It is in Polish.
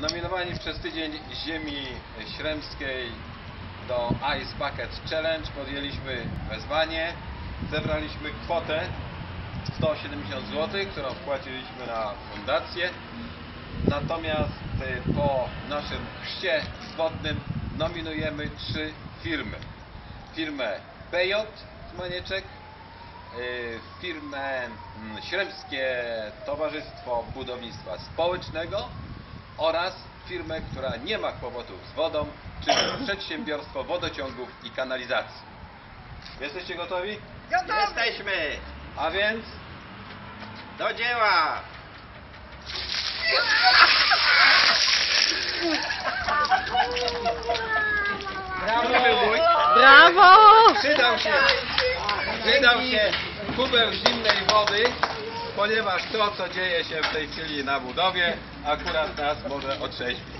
Nominowani przez tydzień ziemi śremskiej do Ice Bucket Challenge podjęliśmy wezwanie. Zebraliśmy kwotę 170 zł, którą wpłaciliśmy na fundację. Natomiast y, po naszym chrzcie wodnym nominujemy trzy firmy. Firmę PJ z Manieczek, y, firmę mm, Śremskie Towarzystwo Budownictwa Społecznego oraz firmę, która nie ma kłopotów z wodą, czyli Przedsiębiorstwo Wodociągów i Kanalizacji. Jesteście gotowi? Jesteśmy! A więc Do dzieła! brawo! Brawo! Przydał się, przydał się kubeł zimnej wody, ponieważ to, co dzieje się w tej chwili na budowie, akurat nas może otrzeźwić.